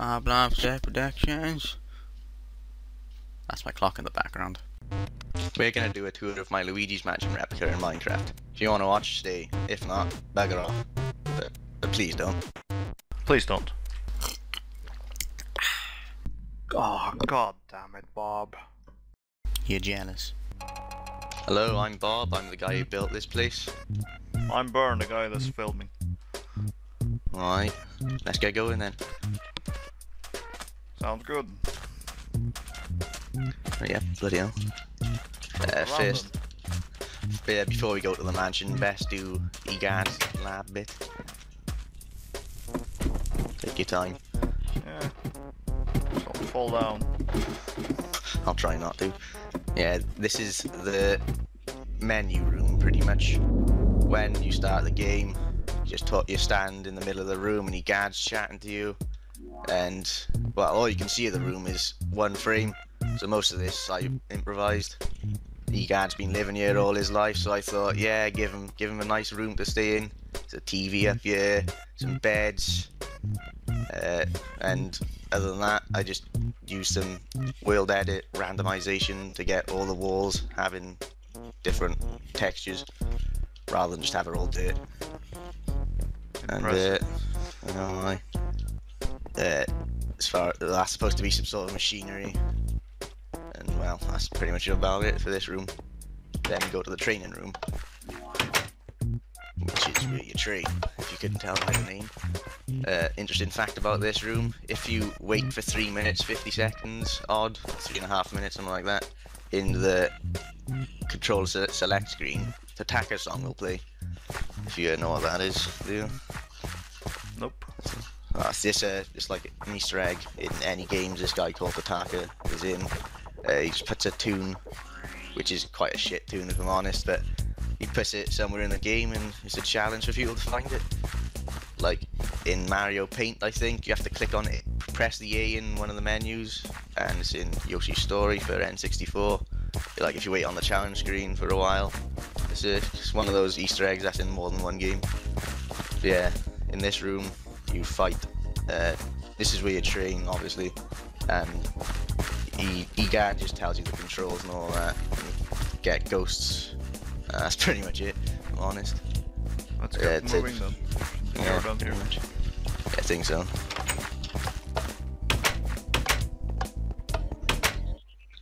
Boblobster Productions. That's my clock in the background. We're gonna do a tour of my Luigi's Mansion replica in Minecraft. If you wanna watch, stay. If not, bugger off. But, but please don't. Please don't. Oh, god damn it, Bob. You're jealous. Hello, I'm Bob. I'm the guy who built this place. I'm Burn, the guy that's filming. Alright, let's get going then. Sounds good. Oh, yeah, bloody hell. Uh, first, yeah, before we go to the mansion, best do EGAD's lab bit. Take your time. Yeah. So fall down. I'll try not to. Yeah, this is the menu room pretty much. When you start the game, you just talk, you stand in the middle of the room and EGAD's chatting to you. And, well, all you can see of the room is one frame. So most of this I improvised. EGAD's been living here all his life, so I thought, yeah, give him give him a nice room to stay in. There's a TV up here, some beds, uh, and other than that, I just used some WorldEdit randomization to get all the walls having different textures, rather than just have it all dirt. And uh, Impressive. you know, I, uh, as far that's supposed to be some sort of machinery, and well, that's pretty much about it for this room. Then go to the training room, which is where you train, if you couldn't tell by the name. Uh, interesting fact about this room, if you wait for 3 minutes 50 seconds, odd, 3.5 minutes, something like that, in the control se- select screen, the Taka song will play. If you know what that is, do you? Nope. It's just, uh, just like an Easter egg in any games this guy called Totaka is in. Uh, he just puts a tune, which is quite a shit tune if I'm honest, but he puts it somewhere in the game and it's a challenge for people to find it. Like in Mario Paint, I think, you have to click on it, press the A in one of the menus, and it's in Yoshi's Story for N64. Like if you wait on the challenge screen for a while, it's, a, it's one of those Easter eggs that's in more than one game. But yeah, in this room, you fight. Uh, this is where you train, obviously, and E EGAD just tells you the controls and all that. And you get ghosts. Uh, that's pretty much it. I'm honest. Let's Yeah, get it's it. moving then. Yeah, pretty much. Yeah, I think so.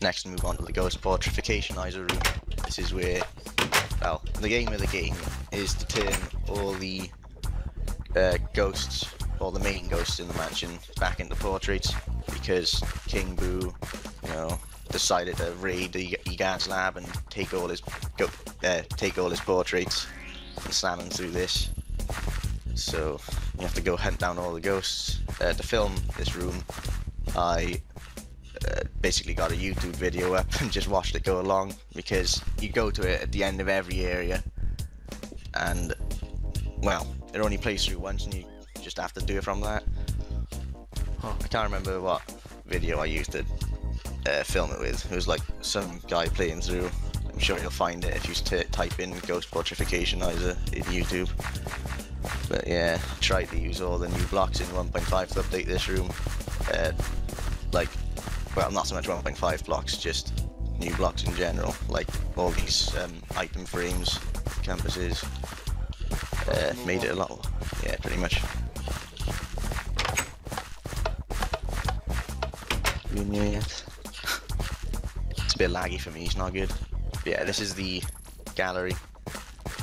Next, move on to the ghost portrificationizer room. This is where, well, the game of the game is to turn all the uh, ghosts, all the main ghosts in the mansion, back into portraits because King Boo, you know, decided to raid the Egad's lab and take all his go, uh, take all his portraits and slam them through this. So you have to go hunt down all the ghosts. Uh, to film this room, I uh, basically got a YouTube video up and just watched it go along because you go to it at the end of every area, and well, it only plays through once, and you just have to do it from that. I can't remember what video I used to uh, film it with. It was like some guy playing through. I'm sure you'll find it if you t- type in Ghost Portrificationizer in YouTube. But yeah, tried to use all the new blocks in 1.5 to update this room. Uh, like, well, not so much 1.5 blocks, just new blocks in general. Like all these um, item frames, canvases. Uh, made it a lot. Yeah, pretty much. You knew yet? it's a bit laggy for me. It's not good. But yeah, this is the gallery.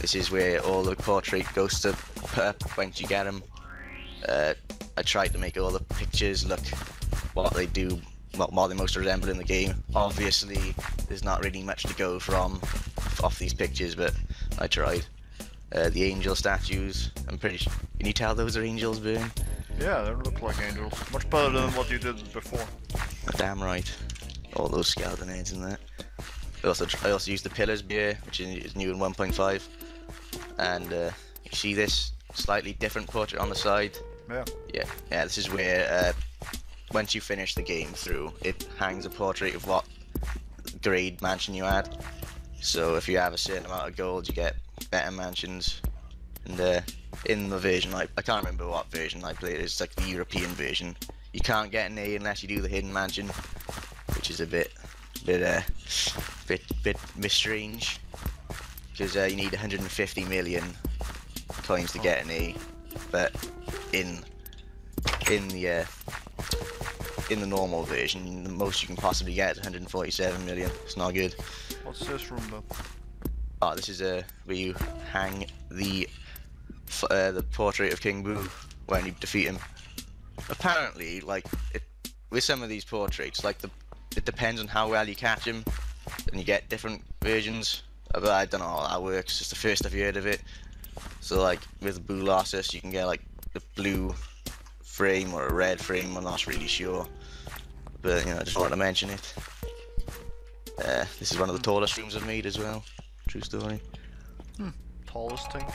This is where all the portrait ghosts are put up once you get them. Uh, I tried to make all the pictures look what they do, what, what they most resemble in the game. Obviously, there's not really much to go from off these pictures, but I tried. Uh, the angel statues, I'm pretty sure. Can you tell those are angels, Boone? Yeah, they look like angels. Much better than what you did before. Damn right. All those skeleton heads in there. I also I also used the pillars here, which is is new in 1.5. And uh, you see this slightly different portrait on the side. Yeah. Yeah, yeah. This is where uh, once you finish the game through, it hangs a portrait of what grade mansion you had. So if you have a certain amount of gold, you get better mansions. And uh, in the version, I, I can't remember what version I played. It's like the European version. you can't get an A unless you do the hidden mansion, which is a bit, bit, uh, bit, bit strange, because uh, you need 150 million coins to get an A, but in in the uh, in the normal version, the most you can possibly get is 147 million. It's not good. What's this room though? Oh, this is uh, where you hang the uh, the portrait of King Boo when you defeat him. Apparently, like it, with some of these portraits, like the it depends on how well you catch him, and you get different versions. But I don't know how that works. It's the first I've heard of it. So like with Boolossus, you can get like the blue frame or a red frame. I'm not really sure, but you know, I just wanted to mention it. Uh, this is one of the tallest rooms I've made as well. True story. Tallest thing?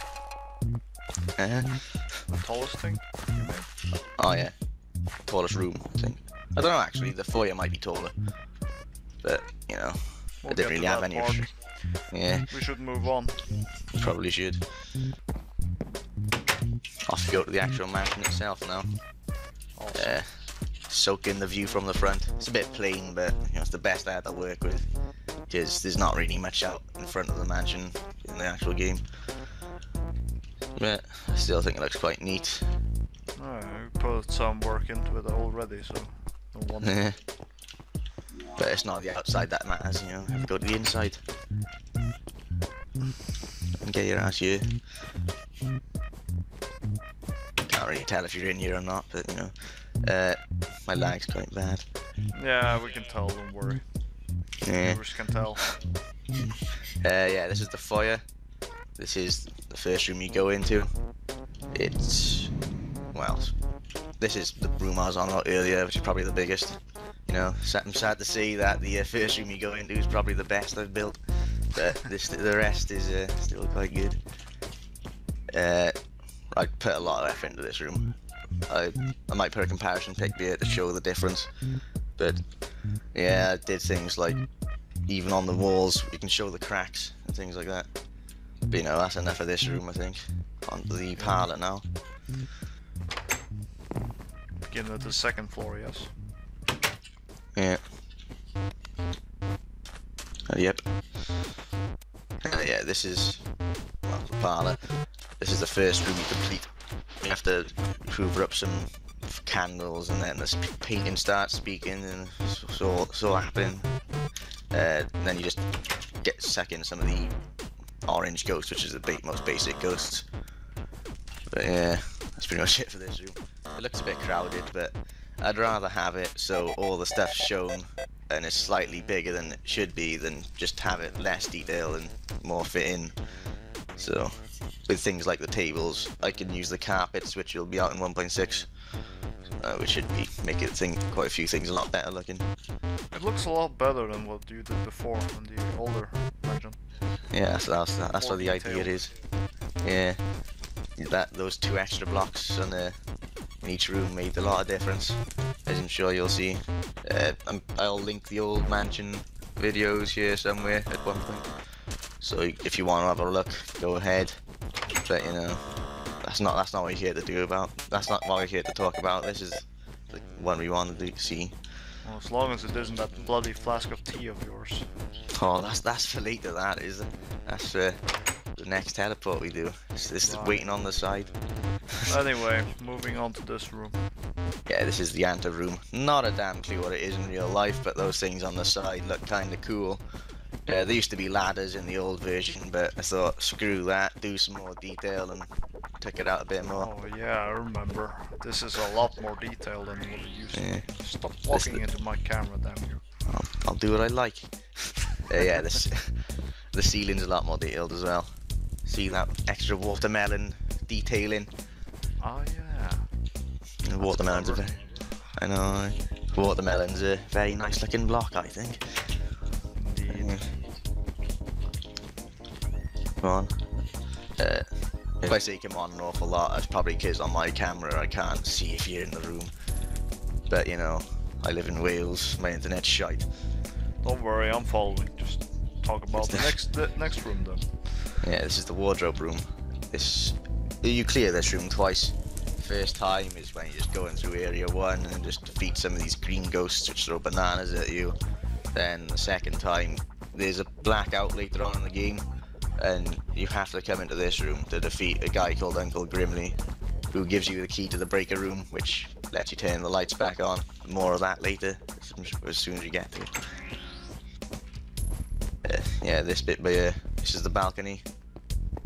Uh, tallest thing? Oh yeah, tallest room I think. I don't know actually. The foyer might be taller, but you know, We'll I didn't really have any. Yeah, We should move on. probably should. Off you go to the actual mansion itself now. Awesome. Uh, soak in the view from the front. It's a bit plain, but you know, it's the best I had to work with because there's not really much out in front of the mansion in the actual game. But I still think it looks quite neat. We put some work into it already, so no wonder. But it's not the outside that matters, you know. You have to go to the inside. And get your ass here. Can't really tell if you're in here or not, but you know. Uh, my lag's quite bad. yeah, we can tell, don't worry. Yeah. Viewers can tell. Uh, yeah, this is the foyer. This is the first room you go into. It's well, this is the room I was on earlier, which is probably the biggest. You know, I'm sad to see that the uh, first room you go into is probably the best I've built, but this the rest is uh, still quite good. Uh, I put a lot of effort into this room. I I might put a comparison pic here to show the difference, but yeah, I did things like even on the walls you can show the cracks and things like that. But you know, that's enough of this room I think. On the parlour now. Begin at the second floor, yes. Yeah. Uh, yep. Uh, yeah, this is well, the parlour. This is the first room you complete. You have to hoover up some candles and then the painting starts speaking and so so, happening. Uh, then you just get second some of the orange ghosts, which is the ba- most basic ghosts. But yeah, that's pretty much it for this room. It looks a bit crowded, but I'd rather have it so all the stuff's shown and it's slightly bigger than it should be than just have it less detail and more fit in. So with things like the tables, I can use the carpets, which will be out in 1.6, uh, which should be make it think quite a few things a lot better looking. It looks a lot better than what you did before on the older version. Yeah, that's that's, that's what the More idea is. Yeah, that those two extra blocks on the in each room made a lot of difference, as I'm sure you'll see. Uh, I'm, I'll link the old mansion videos here somewhere at one point. So if you want to have a look, go ahead. But you know, that's not that's not what we're here to do about. That's not what we're here to talk about. This is the one we wanted to see. Well, as long as it isn't that bloody flask of tea of yours. Oh, that's that's for later. That is. That's uh, the next teleport we do. This, is Right. waiting on the side. Anyway, moving on to this room. Yeah, this is the anta room. Not a damn clue what it is in real life, but those things on the side look kind of cool. Uh, there used to be ladders in the old version, but I thought, screw that, do some more detail and take it out a bit more. Oh yeah, I remember. This is a lot more detailed than what it used to Yeah. be. Stop walking into my camera, damn you. I'll, I'll do what I like. Uh, yeah, this, the ceiling's a lot more detailed as well. See that extra watermelon detailing? Oh yeah. The watermelon's a clever. very, I know, watermelon's a very nice looking block, I think. Come on. Uh, if I say come on an awful lot, it's probably because on my camera I can't see if you're in the room. But you know, I live in Wales, my internet's shite. Don't worry, I'm following. Just talk about the next the next room then. Yeah, this is the wardrobe room. This you clear this room twice. first time is when you're just going through area one and just defeat some of these green ghosts which throw bananas at you. Then the second time, there's a blackout later on in the game, and you have to come into this room to defeat a guy called Uncle Grimly, who gives you the key to the breaker room, which lets you turn the lights back on. More of that later, as soon as you get to it. Uh, yeah, this bit by here, this is the balcony.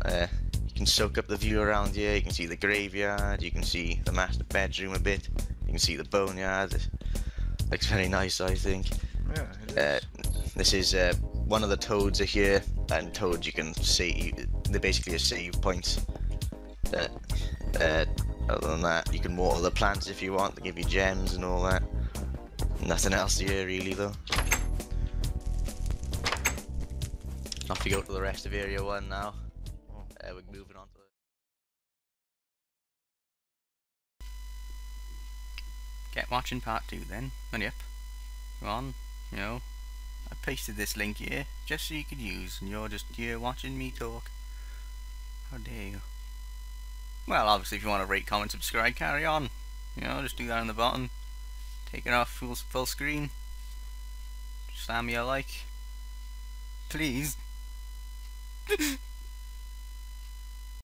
Uh, you can soak up the view around here, you can see the graveyard, you can see the master bedroom a bit, you can see the boneyard. It looks very nice, I think. Yeah, it Uh, this is uh, one of the toads are here, and toads you can save. They're basically a save points. Uh, uh, other than that, you can water the plants if you want. They give you gems and all that. Nothing else here really though. Off we go to the rest of Area One now. Uh, we're moving on to. Get watching part two then. And yep. Go on. You know. I pasted this link here just so you could use and you're just here watching me talk. How dare you. Well obviously if you want to rate, comment, subscribe, carry on. You know, just do that on the bottom. Take it off full, full screen. Slam me a like. Please.